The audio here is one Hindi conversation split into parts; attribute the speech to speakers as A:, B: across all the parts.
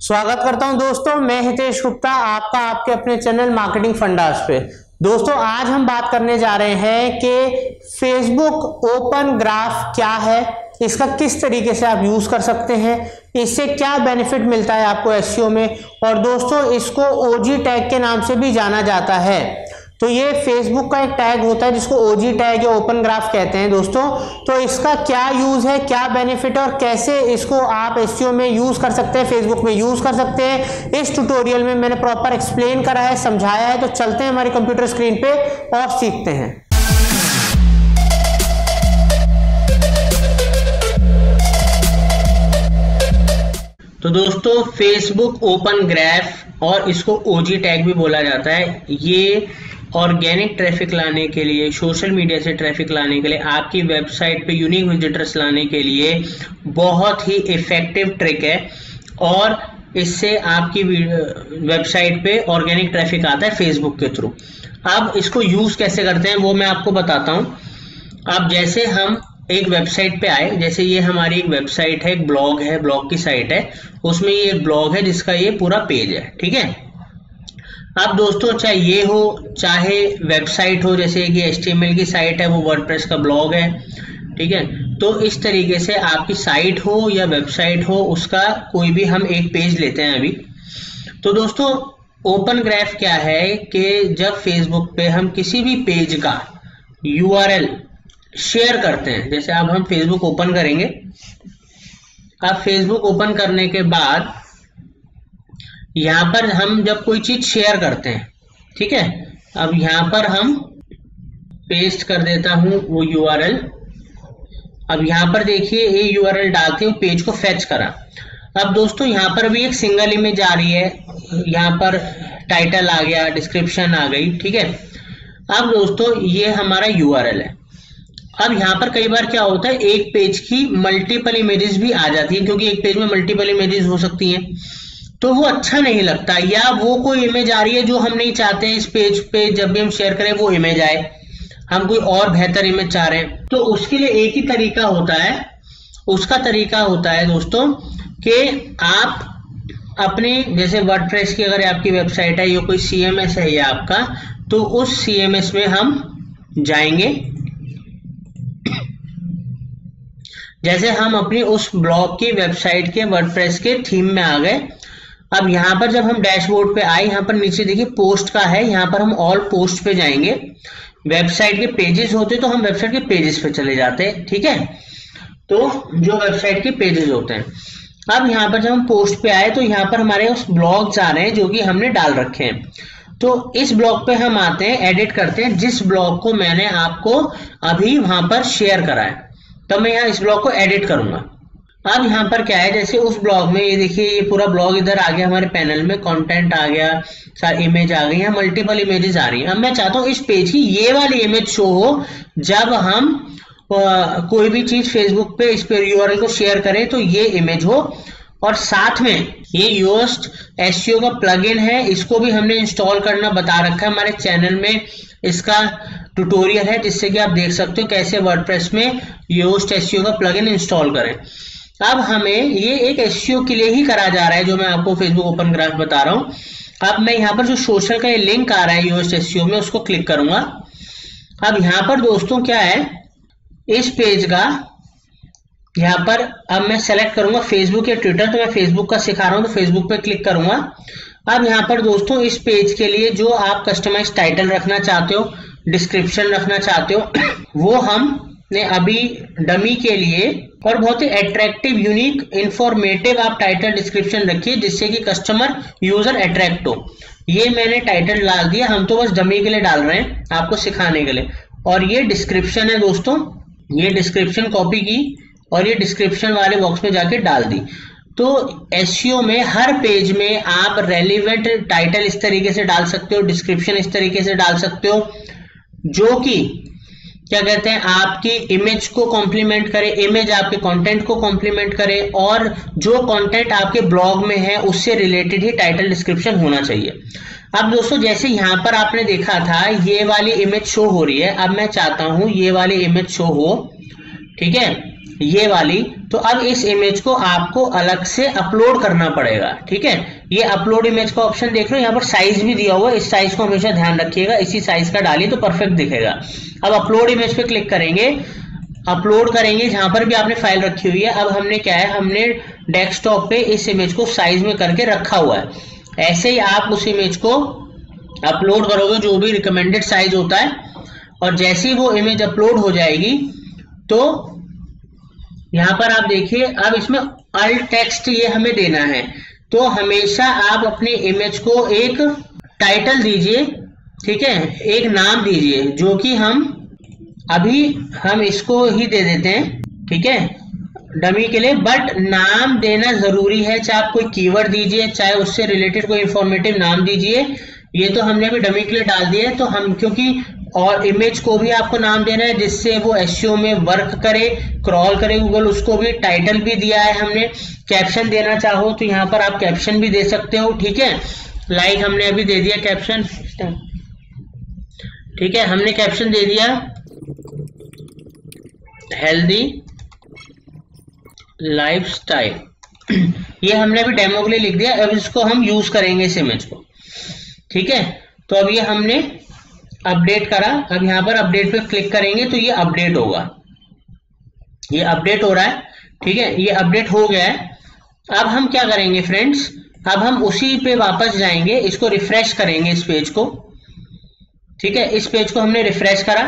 A: स्वागत करता हूँ दोस्तों, मैं हितेश गुप्ता, आपका आपके अपने चैनल मार्केटिंग फंडास पे। दोस्तों, आज हम बात करने जा रहे हैं कि फेसबुक ओपन ग्राफ क्या है, इसका किस तरीके से आप यूज़ कर सकते हैं, इससे क्या बेनिफिट मिलता है आपको एस में, और दोस्तों, इसको ओजी टैग के नाम से भी जाना जाता है। तो ये फेसबुक का एक टैग होता है जिसको ओजी टैग या ओपन ग्राफ कहते हैं दोस्तों। तो इसका क्या यूज़ है, क्या बेनिफिट है और कैसे इसको आप एस में यूज़ कर सकते हैं फेसबुक में यूज़ कर सकते हैं, इस ट्यूटोरियल में मैंने प्रॉपर एक्सप्लेन करा है, समझाया है। तो चलते हैं हमारे कंप्यूटर स्क्रीन पे और सीखते हैं।
B: तो दोस्तों फेसबुक ओपन ग्राफ और इसको ओजी टैग भी बोला जाता है। ये ऑर्गेनिक ट्रैफ़िक लाने के लिए, सोशल मीडिया से ट्रैफ़िक लाने के लिए, आपकी वेबसाइट पे यूनिक विजिटर्स लाने के लिए बहुत ही इफ़ेक्टिव ट्रिक है और इससे आपकी वेबसाइट पे ऑर्गेनिक ट्रैफ़िक आता है फेसबुक के थ्रू अब इसको यूज़ कैसे करते हैं वो मैं आपको बताता हूँ. अब जैसे हम एक वेबसाइट पे आए, जैसे ये हमारी एक वेबसाइट है, एक ब्लॉग है ब्लॉग की साइट है, उसमें ये एक ब्लॉग है जिसका ये पूरा पेज है, ठीक है? अब दोस्तों, चाहे ये हो, चाहे वेबसाइट हो, जैसे कि एच की साइट है, वो वर्डप्रेस का ब्लॉग है, ठीक है? तो इस तरीके से आपकी साइट हो या वेबसाइट हो, उसका कोई भी हम एक पेज लेते हैं अभी। तो दोस्तों, ओपन ग्राफ क्या है कि जब फेसबुक पे हम किसी भी पेज का यूआरएल शेयर करते हैं, जैसे अब हम फेसबुक ओपन करेंगे, अब फेसबुक ओपन करने के बाद यहाँ पर हम जब कोई चीज़ शेयर करते हैं, ठीक है? अब यहाँ पर हम पेस्ट कर देता हूँ वो यूआरएल अब यहाँ पर देखिए, ये यू डालते हुए पेज को फेच करा। अब दोस्तों, यहाँ पर भी एक सिंगल इमेज आ रही है। यहाँ पर टाइटल आ गया डिस्क्रिप्शन आ गई, ठीक है? अब दोस्तों, ये हमारा यू है। अब यहाँ पर कई बार क्या होता है, एक पेज की मल्टीपल इमेजेस भी आ जाती है, क्योंकि एक पेज में मल्टीपल इमेजेस हो सकती हैं। तो वो अच्छा नहीं लगता। या वो कोई इमेज आ रही है जो हम नहीं चाहते हैं, इस पेज पे जब भी हम शेयर करें, वो इमेज आए। हम कोई और बेहतर इमेज चाह रहे हैं। तो उसके लिए एक ही तरीका होता है, उसका तरीका होता है दोस्तों, कि आप अपने, जैसे वर्डप्रेस की अगर आपकी वेबसाइट है, या कोई सीएमएस है या आपका तो उस सीएमएस में हम जाएँगे। जैसे हम अपनी उस ब्लॉग की वेबसाइट के वर्डप्रेस के थीम में आ गए अब यहाँ पर जब हम डैशबोर्ड पे आए, यहाँ पर नीचे देखिए पोस्ट का है, यहाँ पर हम ऑल पोस्ट पे जाएँगे। वेबसाइट के पेजेस होते तो हम वेबसाइट के पेजेस पे चले जाते, ठीक है? तो जो वेबसाइट के पेजेस होते हैं। अब यहाँ पर जब हम पोस्ट पे आए तो यहाँ पर हमारे उस ब्लॉग्स आ रहे हैं जो कि हमने डाल रखे हैं। तो इस ब्लॉग पे हम आते हैं एडिट करते हैं, जिस ब्लॉग को मैंने आपको अभी वहाँ पर शेयर करा है। तो मैं यहाँ इस ब्लॉग को एडिट करूँगा। अब यहाँ पर क्या है, जैसे उस ब्लॉग में, ये देखिए, ये पूरा ब्लॉग इधर आ गया हमारे पैनल में कंटेंट आ गया सारी इमेज आ गई है मल्टीपल इमेजेस आ रही है। अब मैं चाहता हूँ इस पेज की ये वाली इमेज शो हो, जब हम कोई भी चीज़ फेसबुक पे इस पे यूआरएल को शेयर करें तो ये इमेज हो। और साथ में, ये योस्ट एस का प्लगइन है, इसको भी हमने इंस्टॉल करना बता रखा है हमारे चैनल में। इसका ट्यूटोरियल है, जिससे कि आप देख सकते हो कैसे वर्डप्रेस में योस्ट एस का प्लगइन इंस्टॉल करें। अब हमें ये एक एस के लिए ही करा जा रहा है, जो मैं आपको फेसबुक ओपन ग्राफ बता रहा हूँ। अब मैं यहाँ पर जो सोशल का ये लिंक आ रहा है यूएस एस में, उसको क्लिक करूँगा। अब यहाँ पर दोस्तों क्या है? इस पेज का यहाँ पर अब मैं सेलेक्ट करूँगा फेसबुक या ट्विटर तो मैं फेसबुक का सिखा रहा हूँ तो फेसबुक पे क्लिक करूँगा। अब यहाँ पर दोस्तों इस पेज के लिए जो आप कस्टमाइज टाइटल रखना चाहते हो डिस्क्रिप्शन रखना चाहते हो, वो हम ने अभी डमी के लिए और बहुत ही अट्रैक्टिव यूनिक इंफॉर्मेटिव आप टाइटल डिस्क्रिप्शन रखिए, जिससे कि कस्टमर यूज़र अट्रैक्ट हो। ये मैंने टाइटल डाल दिया, हम तो बस डमी के लिए डाल रहे हैं आपको सिखाने के लिए। और ये डिस्क्रिप्शन है दोस्तों, ये डिस्क्रिप्शन कॉपी की और ये डिस्क्रिप्शन वाले बॉक्स में जाके डाल दी। तो एस में हर पेज में आप रेलिवेंट टाइटल इस तरीके से डाल सकते हो डिस्क्रिप्शन इस तरीके से डाल सकते हो, जो कि क्या कहते हैं, आपकी इमेज को कॉम्प्लीमेंट करे इमेज आपके कंटेंट को कॉम्प्लीमेंट करे, और जो कंटेंट आपके ब्लॉग में है, उससे रिलेटेड ही टाइटल डिस्क्रिप्शन होना चाहिए। अब दोस्तों, जैसे यहाँ पर आपने देखा था, ये वाली इमेज शो हो रही है। अब मैं चाहता हूँ ये वाली इमेज शो हो, ठीक है? ये वाली तो अब इस इमेज को आपको अलग से अपलोड करना पड़ेगा, ठीक है? ये अपलोड इमेज का ऑप्शन देख हो, यहाँ पर साइज़ भी दिया हुआ है, इस साइज़ को हमेशा ध्यान रखिएगा, इसी साइज़ का डालिए तो परफेक्ट दिखेगा। अब अपलोड इमेज पे क्लिक करेंगे। अपलोड करेंगे, जहाँ पर भी आपने फ़ाइल रखी हुई है। अब हमने क्या है? हमने डेस्कटॉप पे इस इमेज को साइज़ में करके रखा हुआ है। ऐसे ही आप उस इमेज को अपलोड करोगे, जो भी रिकमेंडेड साइज़ होता है। और जैसे ही वो इमेज अपलोड हो जाएगी तो यहाँ पर आप देखिए, अब इसमें अल टेक्स्ट ये हमें देना है। तो हमेशा आप अपनी इमेज को एक टाइटल दीजिए। ठीक है? एक नाम दीजिए, जो कि हम अभी हम इसको ही दे देते हैं, ठीक है? डमी के लिए, बट नाम देना ज़रूरी है, चाहे आप कोई कीवर्ड दीजिए, चाहे उससे रिलेटेड कोई इंफॉर्मेटिव नाम दीजिए। ये तो हमने अभी डमी के लिए डाल दिया है तो हम, क्योंकि और इमेज को भी आपको नाम देना है, जिससे वो एस में वर्क करे क्रॉल करे गूगल उसको भी टाइटल भी दिया है हमने। कैप्शन देना चाहो तो यहाँ पर आप कैप्शन भी दे सकते हो, ठीक है? लाइक हमने अभी दे दिया कैप्शन ठीक है, हमने कैप्शन दे दिया। हेल्दी लाइफ स्टाइल ये हमने अभी डेमो के लिए लिख दिया, अब इसको हम यूज़ करेंगे इस इमेज को। ठीक है तो अब ये हमने अपडेट करा। अब यहाँ पर अपडेट पे क्लिक करेंगे तो ये अपडेट होगा। ये अपडेट हो रहा है, ठीक है, ये अपडेट हो गया है। अब हम क्या करेंगे फ्रेंड्स अब हम उसी पे वापस जाएँगे, इसको रिफ्रेश करेंगे इस पेज को। ठीक है? इस पेज को हमने रिफ्रेश करा।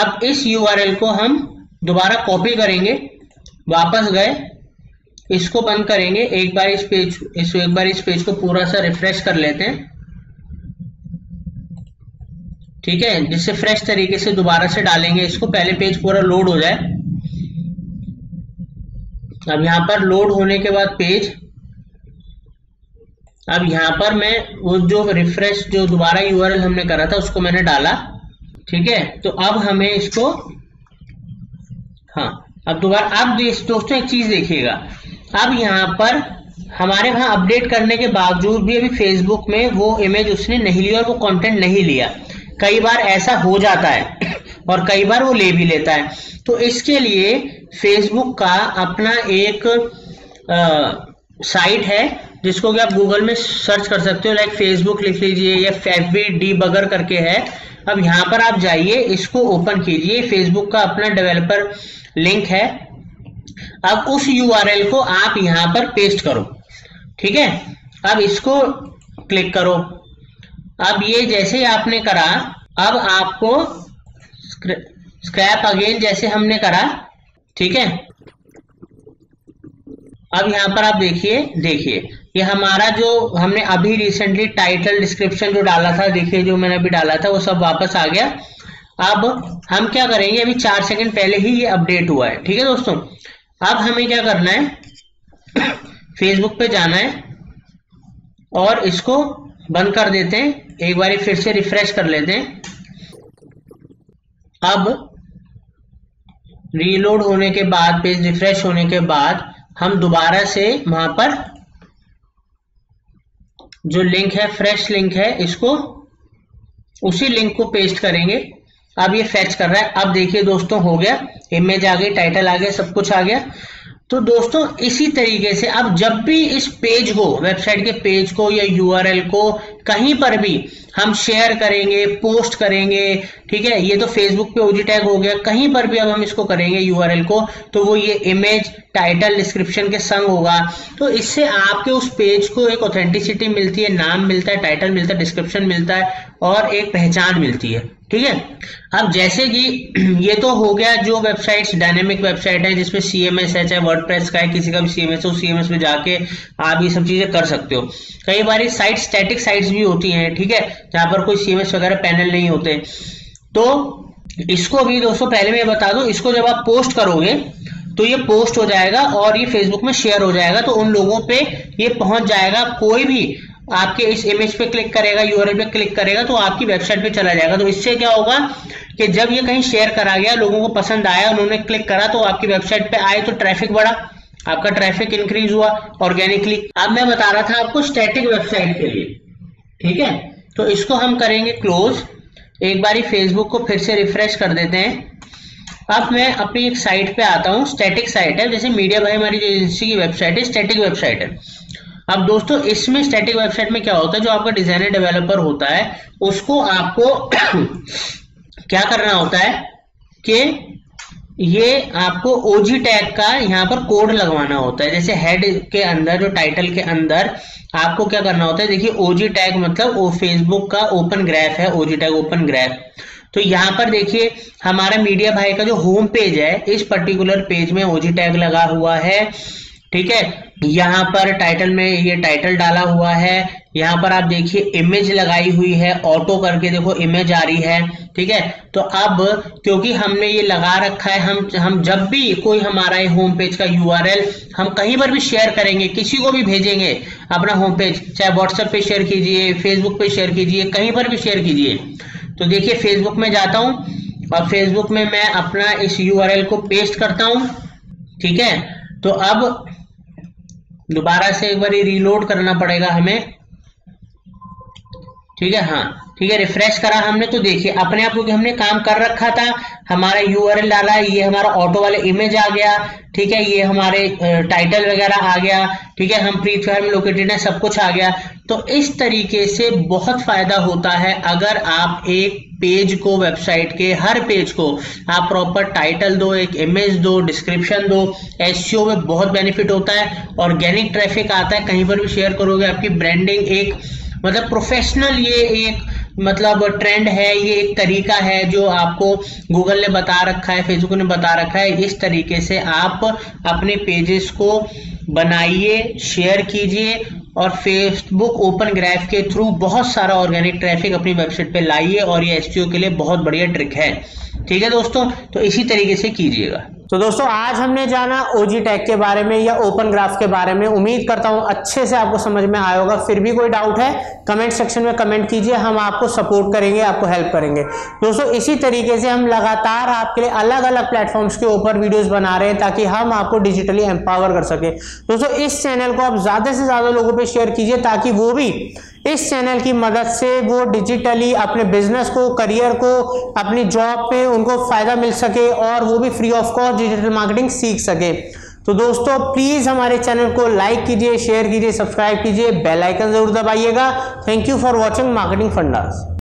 B: अब इस यूआरएल को हम दोबारा कॉपी करेंगे। वापस गए। इसको बंद करेंगे। एक बार इस पेज इस, एक बार इस पेज को पूरा सा रिफ्रेश कर लेते हैं। ठीक है? जिससे फ्रेश तरीके से दोबारा से डालेंगे, इसको पहले पेज पूरा लोड हो जाए। अब यहाँ पर लोड होने के बाद पेज अब यहाँ पर मैं वो जो रिफ्रेश जो दोबारा यूआरएल हमने करा था उसको मैंने डाला। ठीक है? तो अब हमें इसको हाँ अब दोबारा अब दोस्तों एक चीज़ देखिएगा। अब यहाँ पर हमारे वहाँ अपडेट करने के बावजूद भी अभी फेसबुक में वो इमेज उसने नहीं लिया और वो कंटेंट नहीं लिया। कई बार ऐसा हो जाता है और कई बार वो ले भी लेता है। तो इसके लिए फेसबुक का अपना एक आ, साइट है जिसको कि आप गूगल में सर्च कर सकते हो लाइक फेसबुक लिख लीजिए या एफ़ डी बगर करके है। अब यहाँ पर आप जाइए, इसको ओपन कीजिए। फेसबुक का अपना डेवलपर लिंक है। अब उस यूआरएल को आप यहाँ पर पेस्ट करो। ठीक है? अब इसको क्लिक करो। अब ये जैसे आपने करा, अब आपको स्क्रैप अगेन जैसे हमने करा। ठीक है? अब यहाँ पर आप देखिए देखिए। ये हमारा जो हमने अभी रिसेंटली टाइटल डिस्क्रिप्शन जो डाला था, देखिए जो मैंने अभी डाला था, वो सब वापस आ गया। अब हम क्या करेंगे, अभी चार सेकंड पहले ही ये अपडेट हुआ है। ठीक है दोस्तों? अब हमें क्या करना है? फेसबुक पे जाना है और इसको बंद कर देते हैं। एक बार फिर से रिफ्रेश कर लेते हैं। अब रीलोड होने के बाद पेज रिफ्रेश होने के बाद हम दोबारा से वहाँ पर जो लिंक है फ्रेश लिंक है, इसको उसी लिंक को पेस्ट करेंगे। अब ये फैच कर रहा है। अब देखिए दोस्तों, हो गया। इमेज आ गई टाइटल आ गया, सब कुछ आ गया। तो दोस्तों, इसी तरीके से अब जब भी इस पेज को वेबसाइट के पेज को या यूआरएल को कहीं पर भी हम शेयर करेंगे पोस्ट करेंगे, ठीक है? ये तो फेसबुक पे ओजी टैग हो गया। कहीं पर भी अब हम इसको करेंगे यूआरएल को तो वो ये इमेज टाइटल डिस्क्रिप्शन के संग होगा। तो इससे आपके उस पेज को एक ऑथेंटिसिटी मिलती है, नाम मिलता है टाइटल मिलता है डिस्क्रिप्शन मिलता है और एक पहचान मिलती है, ठीक है? अब जैसे कि ये तो हो गया जो वेबसाइट्स डायनेमिक वेबसाइट है, जिसमें सीएमएस है चाहे वर्डप्रेस का है, किसी का भी सीएमएस हो सीएमएस में जाके आप ये सब चीज़ें कर सकते हो। कई बार साइट स्टैटिक साइट्स भी होती हैं, ठीक है? जहाँ पर कोई सीएमएस वगैरह पैनल नहीं होते तो इसको भी दोस्तों पहले मैं बता दूँ, इसको जब आप पोस्ट करोगे तो ये पोस्ट हो जाएगा और ये फेसबुक में शेयर हो जाएगा। तो उन लोगों पे ये पहुँच जाएगा, कोई भी आपके इस इमेज पे क्लिक करेगा यूआरएल पे क्लिक करेगा तो आपकी वेबसाइट पे चला जाएगा। तो इससे क्या होगा कि जब ये कहीं शेयर करा गया, लोगों को पसंद आया, उन्होंने क्लिक करा तो आपकी वेबसाइट पे आए तो ट्रैफ़िक बढ़ा, आपका ट्रैफ़िक इंक्रीज हुआ ऑर्गेनिकली अब मैं बता रहा था आपको स्टैटिक वेबसाइट के लिए। ठीक है? तो इसको हम करेंगे क्लोज एक बार फेसबुक को फिर से रिफ्रेश कर देते हैं. अब मैं अपनी एक साइट पे आता हूँ स्टैटिक साइट है, जैसे मीडिया भाई हमारी जो एजेंसी की वेबसाइट है स्टैटिक वेबसाइट है. अब दोस्तों, इसमें स्टैटिक वेबसाइट में क्या होता है? जो आपका डिज़ाइनर डेवलपर होता है, उसको आपको क्या करना होता है? कि ये आपको ओजी टैग का यहाँ पर कोड लगवाना होता है। जैसे हेड के अंदर जो टाइटल के अंदर आपको क्या करना होता है? देखिए ओजी टैग मतलब वो फेसबुक का ओपन ग्राफ है ओजी टैग ओपन ग्राफ तो यहाँ पर देखिए, हमारा मीडिया भाई का जो होम पेज है, इस पर्टिकुलर पेज में ओजी टैग लगा हुआ है। ठीक है? यहाँ पर टाइटल में ये टाइटल डाला हुआ है। यहाँ पर आप देखिए इमेज लगाई हुई है ऑटो करके देखो इमेज आ रही है, ठीक है? तो अब, क्योंकि हमने ये लगा रखा है, हम हम जब भी कोई हमारा होम पेज का यूआरएल हम कहीं पर भी शेयर करेंगे, किसी को भी भेजेंगे, अपना होम पेज चाहे व्हाट्सएप पे शेयर कीजिए फेसबुक पे शेयर कीजिए, कहीं पर भी शेयर कीजिए। तो देखिए फेसबुक में जाता हूँ, और फेसबुक में मैं अपना इस यूआरएल को पेस्ट करता हूँ, ठीक है? तो अब, दोबारा से एक बार रीलोड करना पड़ेगा हमें। ठीक है? हाँ। ठीक है रिफ्रेश करा हमने तो देखिए, अपने आप क्योंकि हमने काम कर रखा था, हमारा यूआरएल डाला, ये हमारा ऑटो वाले इमेज आ गया, ठीक है, ये हमारे टाइटल वगैरह आ गया, ठीक है, हम फ्री फायर में लोकेटेड है, सब कुछ आ गया। तो इस तरीके से बहुत फ़ायदा होता है अगर आप एक पेज को वेबसाइट के, हर पेज को आप प्रॉपर टाइटल दो, एक इमेज दो डिस्क्रिप्शन दो एस में बहुत बेनिफिट होता है ऑर्गेनिक ट्रैफ़िक आता है, कहीं पर भी शेयर करोगे, आपकी ब्रांडिंग एक मतलब प्रोफेशनल ये एक मतलब ट्रेंड है, ये एक तरीका है जो आपको गूगल ने बता रखा है फेसबुक ने बता रखा है। इस तरीके से आप अपने पेजेस को बनाइए शेयर कीजिए और फेसबुक ओपन ग्राफ के थ्रू बहुत सारा ऑर्गेनिक ट्रैफ़िक अपनी वेबसाइट पे लाइए और ये एस के लिए बहुत बढ़िया ट्रिक है। ठीक है दोस्तों? तो इसी तरीके से कीजिएगा।
A: तो दोस्तों, आज हमने जाना ओजी टैग के बारे में या ओपन ग्राफ के बारे में। उम्मीद करता हूँ अच्छे से आपको समझ में आया होगा। फिर भी कोई डाउट है कमेंट सेक्शन में कमेंट कीजिए, हम आपको सपोर्ट करेंगे, आपको हेल्प करेंगे। दोस्तों, इसी तरीके से हम लगातार आपके लिए अलग अलग प्लेटफॉर्म्स के ऊपर वीडियोस बना रहे हैं ताकि हम आपको डिजिटली एम्पावर कर सके। दोस्तों, इस चैनल को आप ज़्यादा से ज़्यादा लोगों पर शेयर कीजिए ताकि वो भी इस चैनल की मदद से वो डिजिटली अपने बिज़नेस को करियर को, अपनी जॉब पे उनको फ़ायदा मिल सके और वो भी free of cost digital marketing सीख सके। तो दोस्तों प्लीज़ हमारे चैनल को लाइक कीजिए शेयर कीजिए सब्सक्राइब कीजिए बेल आइकन ज़रूर दबाइएगा। Thank you for watching Marketing Fundas